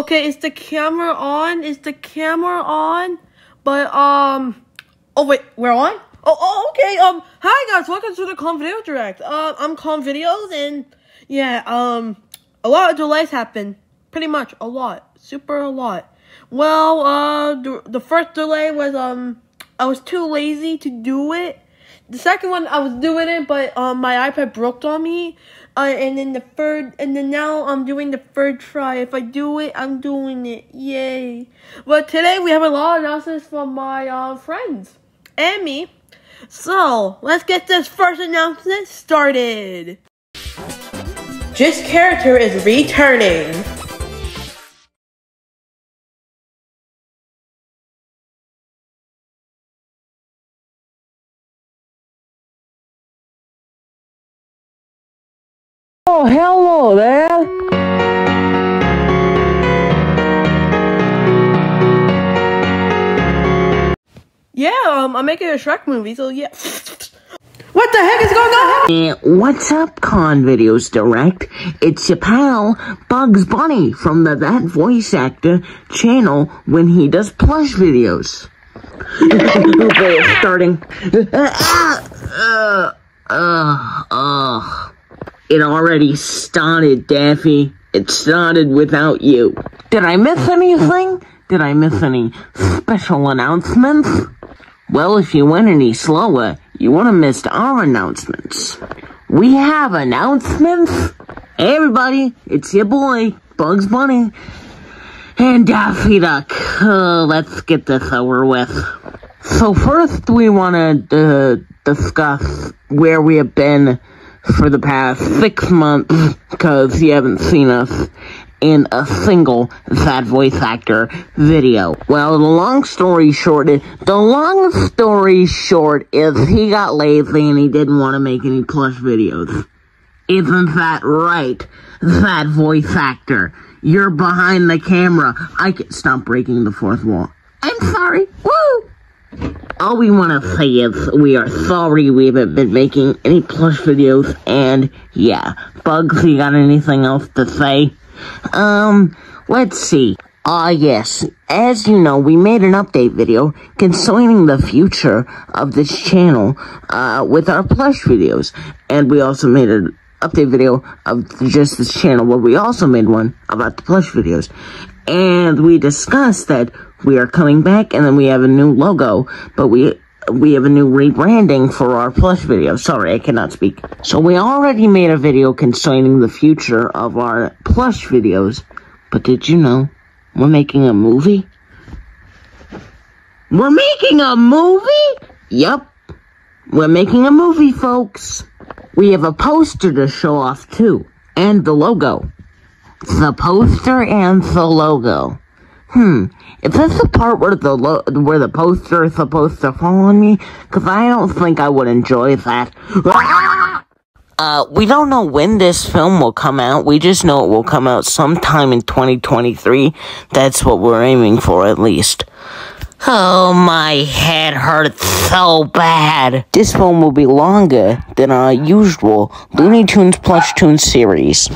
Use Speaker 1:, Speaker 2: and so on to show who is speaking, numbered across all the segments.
Speaker 1: Okay, is the camera on? Is the camera on? But um, oh wait, we're on. Oh, oh okay. Um, hi guys, welcome to the Con Video Direct. Uh, I'm Con Videos, and yeah, um, a lot of delays happen. Pretty much a lot, super a lot. Well, uh, the, the first delay was um, I was too lazy to do it. The second one, I was doing it, but um, my iPad broke on me. Uh, and then the third, and then now I'm doing the third try. If I do it, I'm doing it. Yay. But today we have a lot of announcements from my uh, friends and me. So, let's get this first announcement started. This character is returning.
Speaker 2: Oh, hello there.
Speaker 1: Yeah, um, I'm making a Shrek movie, so yeah. What the heck is going on?
Speaker 2: What's up, Con Videos Direct? It's your pal, Bugs Bunny, from the That Voice Actor channel when he does plush videos. okay, it's starting. uh, uh, uh, it already started, Daffy. It started without you. Did I miss anything? Did I miss any special announcements? Well, if you went any slower, you would have missed our announcements. We have announcements? Hey everybody, it's your boy, Bugs Bunny, and Daffy Duck. Uh, let's get this over with. So first we want to uh, discuss where we have been for the past six months, because you haven't seen us in a single That Voice Actor video. Well, the long story short is, the long story short is he got lazy and he didn't want to make any plush videos. Isn't that right? That voice actor. You're behind the camera. I can't stop breaking the fourth wall. I'm sorry. Woo! All we want to say is we are sorry we haven't been making any plush videos and yeah. Bugs, you got anything else to say? Um, let's see. Ah, yes. As you know, we made an update video concerning the future of this channel, uh, with our plush videos. And we also made an update video of just this channel, where we also made one about the plush videos. And we discussed that we are coming back, and then we have a new logo, but we we have a new rebranding for our plush video. Sorry, I cannot speak. So we already made a video concerning the future of our plush videos, but did you know we're making a movie? We're making a movie? Yup. We're making a movie, folks. We have a poster to show off too, and the logo. The poster and the logo. Hmm, is this the part where the where the poster is supposed to fall on me? Cause I don't think I would enjoy that. Uh, we don't know when this film will come out. We just know it will come out sometime in 2023. That's what we're aiming for, at least. Oh, my head hurts so bad. This film will be longer than our usual Looney Tunes Plush Tunes series.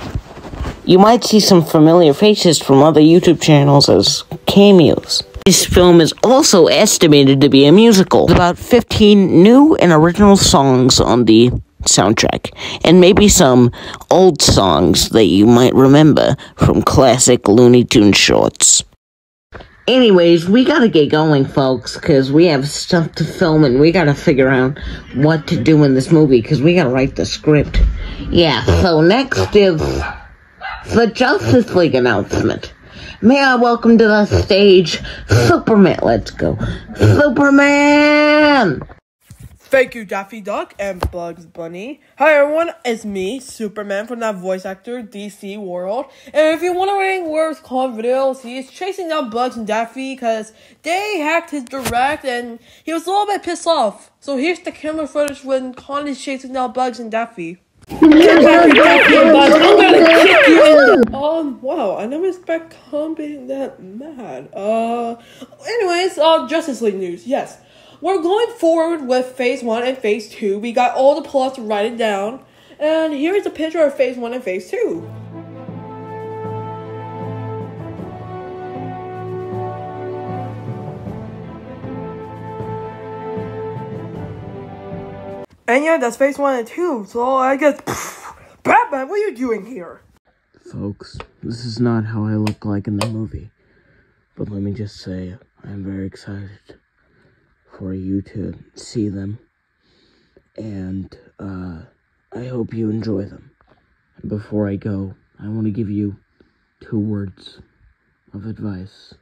Speaker 2: You might see some familiar faces from other YouTube channels as cameos. This film is also estimated to be a musical. With about 15 new and original songs on the soundtrack, and maybe some old songs that you might remember from classic Looney Tunes shorts. Anyways, we gotta get going, folks, because we have stuff to film and we gotta figure out what to do in this movie, because we gotta write the script. Yeah, so next is the Justice League announcement. May I welcome to the stage Superman. Let's go. Superman!
Speaker 1: Thank you, Daffy Duck and Bugs Bunny. Hi everyone, it's me, Superman from that voice actor, DC World. And if you're wondering where's Con Videos, he's chasing down Bugs and Daffy because they hacked his direct and he was a little bit pissed off. So here's the camera footage when Con is chasing down Bugs and Daffy. Um, wow, I never expect Con being that mad. Uh, anyways, uh, Justice League news, yes. We're going forward with phase one and phase two. We got all the plots it down. And here's a picture of phase one and phase two. And yeah, that's phase one and two. So I guess, pff, Batman, what are you doing here?
Speaker 2: Folks, this is not how I look like in the movie. But let me just say, I'm very excited for you to see them. And uh, I hope you enjoy them. Before I go, I want to give you two words of advice.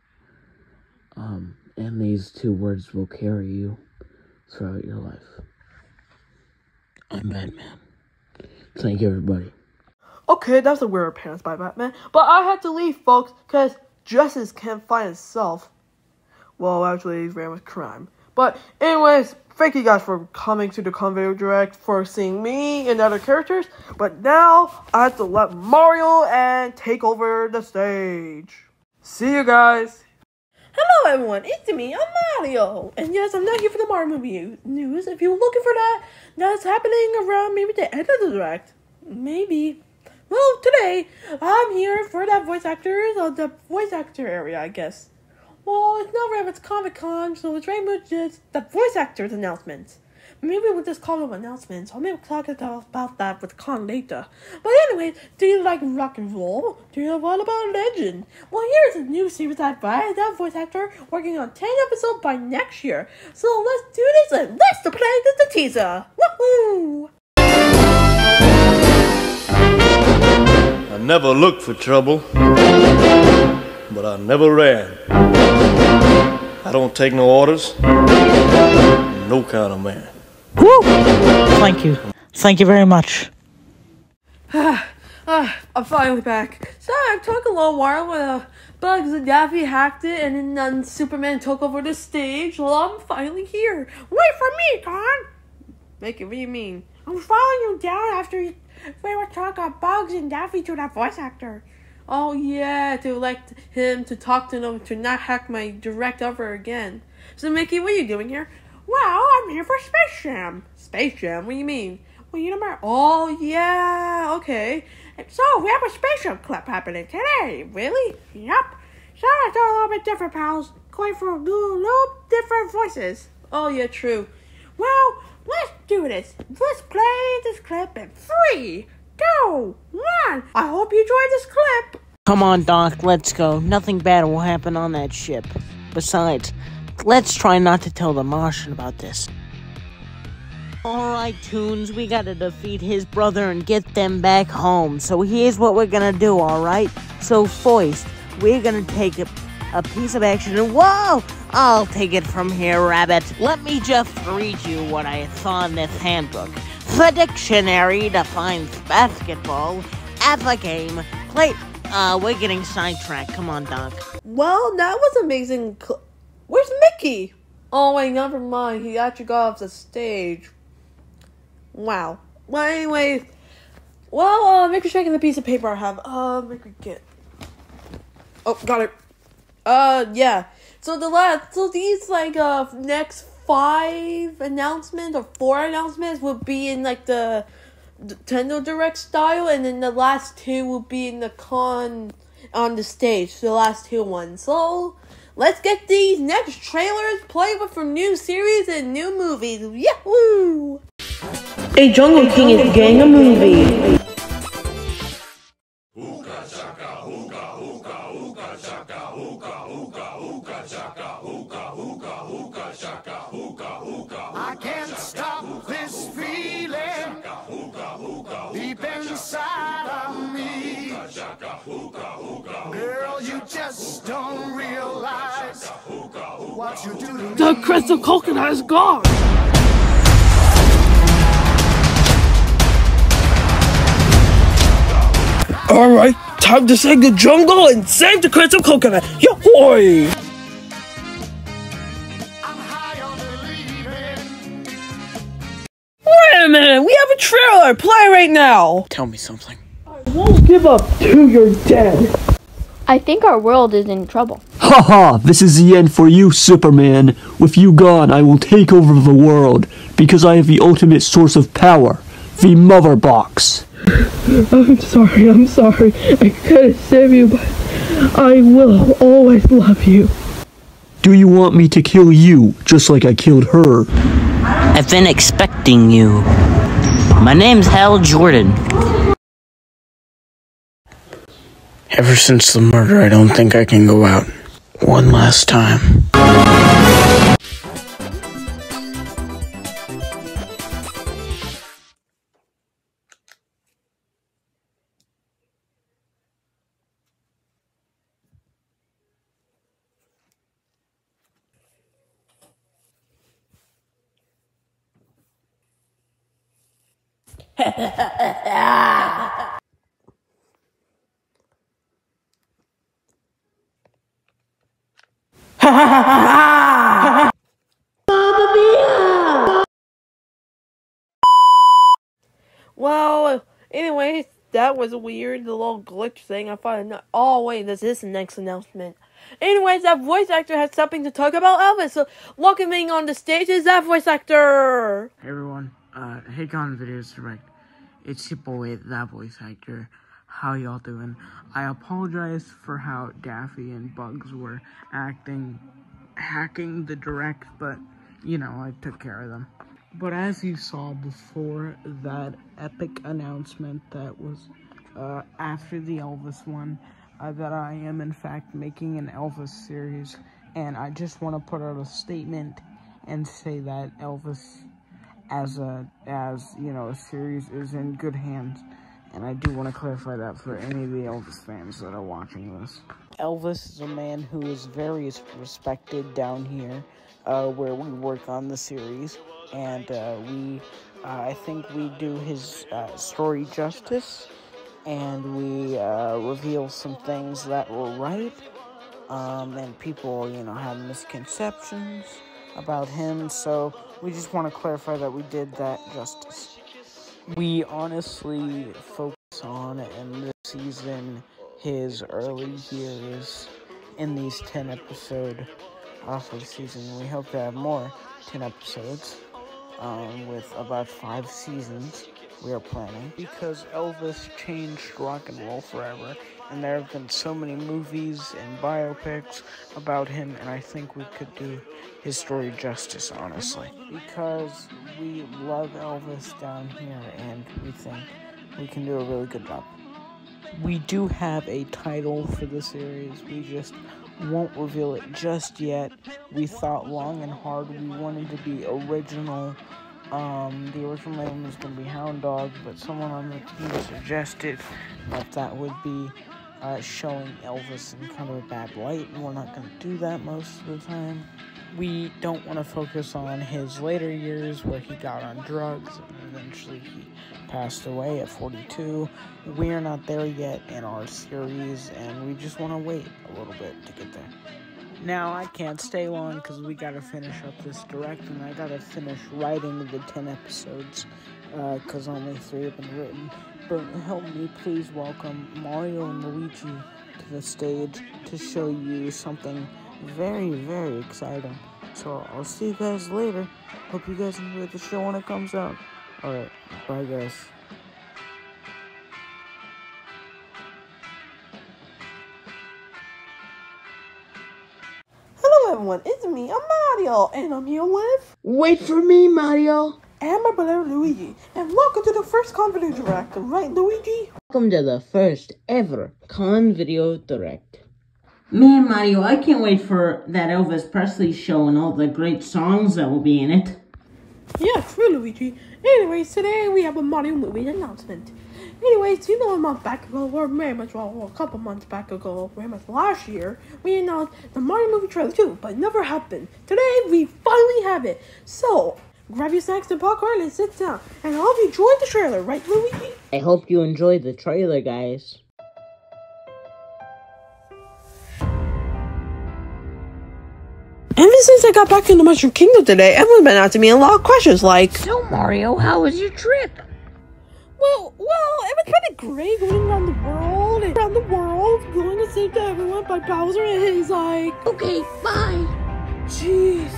Speaker 2: Um, and these two words will carry you throughout your life. I'm Batman. Thank you, everybody.
Speaker 1: Okay, that's a weird appearance by Batman. But I had to leave, folks, because justice can't find itself. Well, actually, it ran with crime. But, anyways, thank you guys for coming to the Con Direct, for seeing me and other characters. But now, I have to let Mario and take over the stage. See you guys. Hello, everyone. It's me. I'm Mario. And yes, I'm not here for the Mario movie news. If you're looking for that, that's happening around maybe the end of the direct. Maybe. Well, today I'm here for that voice actors of the voice actor area, I guess. Well, it's not Rabbit's Comic Con, so it's very much just the voice actors announcements. Maybe we'll just call them announcements. I'll maybe talk about that with Con later. But anyway, do you like rock and roll? Do you know what about legend? Well, here's a new series I buy that voice actor working on 10 episodes by next year. So let's do this and let's play the teaser. Woohoo!
Speaker 3: I never looked for trouble, but I never ran. I don't take no orders, no kind of man.
Speaker 4: Woo! Thank you. Thank you very much.
Speaker 1: Ah, I'm finally back. Sorry, it took a little while when uh, Bugs and Daffy hacked it and then um, Superman took over the stage. Well, I'm finally here. Wait for me, Con! Make it, what do you mean? I'm following you down after you, we were talking about Bugs and Daffy to that voice actor. Oh yeah, to elect him to talk to them to not hack my direct ever again. So Mickey, what are you doing here? Well, I'm here for Space Jam. Space Jam? What do you mean? Well, you know my. Oh yeah, okay. So we have a spaceship clip happening today. Really? Yep. So it's a little bit different, pals. Going for a little, little different voices. Oh yeah, true. Well, let's do this. Let's play this clip in three, two, one. I hope you enjoyed this clip.
Speaker 4: Come on, Doc, let's go. Nothing bad will happen on that ship. Besides, let's try not to tell the Martian about this. Alright, Toons, we gotta defeat his brother and get them back home. So here's what we're gonna do, alright? So, Foist, we're gonna take a, a piece of action and whoa! I'll take it from here, Rabbit. Let me just read you what I saw in this handbook. The dictionary defines basketball as a game played. Uh, we're getting sidetracked. Come on, Doc.
Speaker 1: Well, that was amazing. Where's Mickey? Oh wait, never mind. He actually got off the stage. Wow. Well, anyway, well, uh, make sure checking the piece of paper I have. Uh, make me get. Oh, got it. Uh, yeah. So the last, so these like uh next five announcements or four announcements will be in like the Nintendo Direct style, and then the last two will be in the con on the stage. The last two ones. So let's get these next trailers played for new series and new movies. Yahoo! A Jungle King is getting a movie. The crystal coconut is gone. All right, time to save the jungle and save the crystal coconut. Yo-hoy!
Speaker 5: I'm high on believing.
Speaker 1: Wait a minute, we have a trailer. Play right now.
Speaker 4: Tell me something.
Speaker 1: I won't give up till you're dead.
Speaker 6: I think our world is in trouble.
Speaker 7: Ha ha! this is the end for you, Superman. With you gone, I will take over the world because I have the ultimate source of power, the Mother Box.
Speaker 1: I'm sorry, I'm sorry. I couldn't save you, but I will always love you.
Speaker 7: Do you want me to kill you, just like I killed her?
Speaker 4: I've been expecting you. My name's Hal Jordan.
Speaker 8: Ever since the murder, I don't think I can go out one last time.
Speaker 1: Well, anyways, that was a weird. The little glitch thing. I thought, oh wait, this is the next announcement. Anyways, that voice actor has something to talk about Elvis. So, welcoming on the stage is that voice actor.
Speaker 8: Hey everyone, uh, Hey Con Videos Direct. It's your boy, that voice actor. How y'all doing? I apologize for how Daffy and Bugs were acting, hacking the direct, but you know, I took care of them. But as you saw before that epic announcement that was uh, after the Elvis one, uh, that I am in fact making an Elvis series, and I just want to put out a statement and say that Elvis as a as you know a series is in good hands and I do want to clarify that for any of the Elvis fans that are watching this. Elvis is a man who is very respected down here uh, where we work on the series and uh, we uh, I think we do his uh, story justice and we uh, reveal some things that were right um, and people you know have misconceptions about him so we just want to clarify that we did that justice. We honestly focus on in this season his early years in these 10 episode off of season. We hope to have more 10 episodes um, with about five seasons we are planning because Elvis changed rock and roll forever and there have been so many movies and biopics about him and I think we could do his story justice honestly because we love Elvis down here and we think we can do a really good job. We do have a title for the series. We just won't reveal it just yet. We thought long and hard. We wanted to be original. Um, the original name was going to be Hound Dog, but someone on the team suggested that that would be uh, showing Elvis in kind of a bad light, and we're not going to do that most of the time. We don't want to focus on his later years where he got on drugs and eventually he passed away at 42. We're not there yet in our series, and we just want to wait a little bit to get there. Now, I can't stay long because we got to finish up this direct, and I got to finish writing the 10 episodes because uh, only three have been written. But help me please welcome Mario and Luigi to the stage to show you something very, very exciting. So I'll see you guys later. Hope you guys enjoy the show when it comes out. Alright, bye guys.
Speaker 1: Everyone. It's me, I'm Mario, and I'm here with
Speaker 2: Wait for me, Mario.
Speaker 1: and my brother Luigi. And welcome to the first Con Video Direct, right, Luigi?
Speaker 2: Welcome to the first ever Con Video Direct. Man, Mario, I can't wait for that Elvis Presley show and all the great songs that will be in it.
Speaker 1: Yeah, true, Luigi. Anyways, today we have a Mario movie announcement. Anyways, you know, a month back ago, or very much, well, a couple months back ago, very much last year, we announced the Mario movie trailer too, but it never happened. Today, we finally have it. So, grab your snacks and popcorn and sit down. And I hope you enjoyed the trailer, right, Luigi?
Speaker 2: I hope you enjoyed the trailer, guys.
Speaker 1: Ever since I got back in the Mushroom Kingdom today, everyone's been asking me a lot of questions like,
Speaker 2: So, Mario, how was your trip?
Speaker 1: Well, well, it was pretty great going around the world, and around the world, going to save everyone by Bowser, and he's like,
Speaker 2: Okay, bye.
Speaker 1: jeez.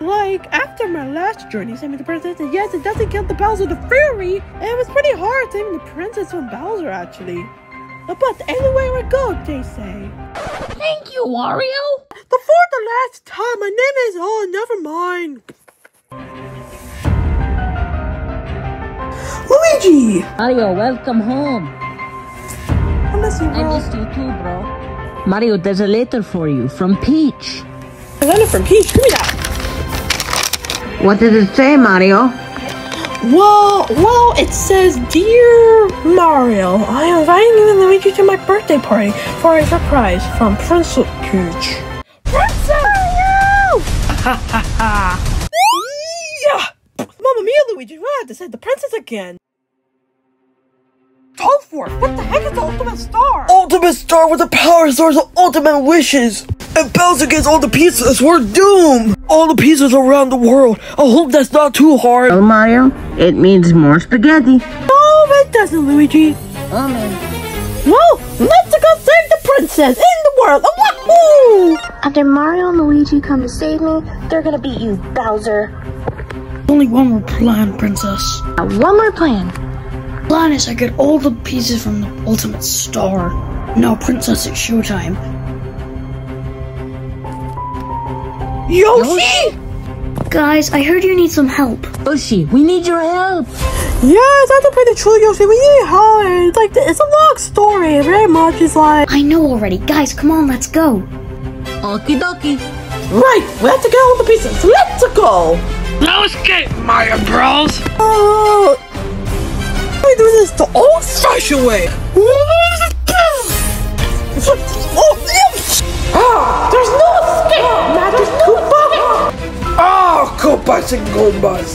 Speaker 1: Like, after my last journey saving the princess, and yes, it doesn't count the Bowser the Fury, it was pretty hard saving the princess from Bowser, actually. But anywhere I go, they say.
Speaker 2: Thank you, Wario.
Speaker 1: the fourth and last time. My name is. Oh, never mind. Luigi!
Speaker 2: Mario, welcome home.
Speaker 1: I miss you,
Speaker 2: I
Speaker 1: bro.
Speaker 2: missed you too, bro. Mario, there's a letter for you from Peach.
Speaker 1: A letter from Peach. Give me that.
Speaker 2: What did it say, Mario?
Speaker 1: Well, well, it says, Dear Mario, I am inviting you and Luigi to my birthday party for a surprise from Princess Peach. Princess! Mario! Ha ha ha! Yeah! Mamma mia, Luigi, what had to say the princess again? Go for! What the heck is the ultimate star?
Speaker 9: Ultimate Star with the power source of ultimate wishes! If Bowser gets all the pieces, we're doomed! All the pieces around the world. I hope that's not too hard.
Speaker 2: Oh, Mario, it means more spaghetti.
Speaker 1: No, it doesn't, Luigi.
Speaker 2: Oh, man.
Speaker 1: Well, let's go save the princess in the world. Wahoo!
Speaker 6: After Mario and Luigi come to save me, they're gonna beat you, Bowser.
Speaker 10: Only one more plan, Princess.
Speaker 6: Now, one more plan.
Speaker 10: Plan is I get all the pieces from the Ultimate Star. Now, Princess, it's showtime.
Speaker 1: Yoshi!
Speaker 10: Guys, I heard you need some help.
Speaker 2: Yoshi, we need your help.
Speaker 1: Yes, that's a pretty true, Yoshi. We need help. It's like it's a long story. Very much. is like
Speaker 10: I know already. Guys, come on, let's go.
Speaker 2: Okie dokie.
Speaker 1: right. We have to get all the pieces. Let's go.
Speaker 9: No escape, Mario Bros!
Speaker 1: Oh, we do this the old-fashioned way. Oh. Ah, there's no escape. Now there's Koopa.
Speaker 9: Oh, Koopas and Goombas!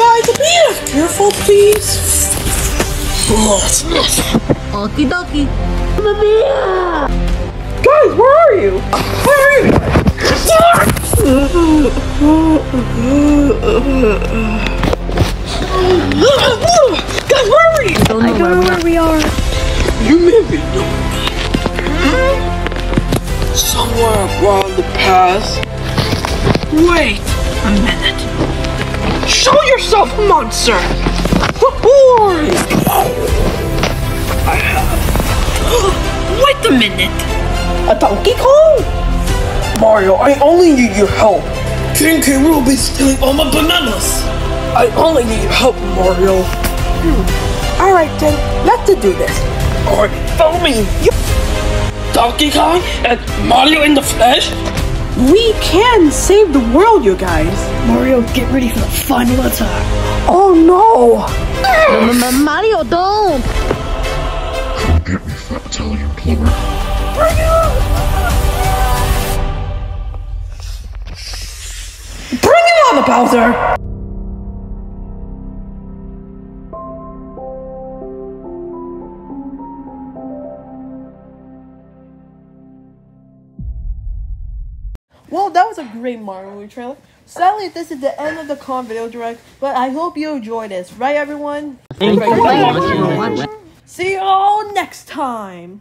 Speaker 1: Guys, be careful, please.
Speaker 2: Okie dokie.
Speaker 1: Guys, where are you? Where are you? Guys, where are you?
Speaker 2: Don't know where we are.
Speaker 10: we are.
Speaker 9: You may be somewhere around the past.
Speaker 1: Wait a minute. Show yourself, monster! You? I have. Wait a minute. A Donkey Kong?
Speaker 9: Mario, I only need your help. King K. will be stealing all my bananas. I only need your help, Mario. Hmm.
Speaker 1: All right then, let's do this.
Speaker 9: Alright, follow me. You Donkey Kong and Mario in the flesh?
Speaker 1: We can save the world, you guys.
Speaker 10: Mario, get ready for the final attack.
Speaker 1: Oh no!
Speaker 2: M- M- Mario, don't.
Speaker 1: Bring it on, Bowser! Well, that was a great Mario movie trailer. Sadly, this is the end of the con video direct, but I hope you enjoyed this, right, everyone?
Speaker 2: Thank you for watching.
Speaker 1: See you all next time.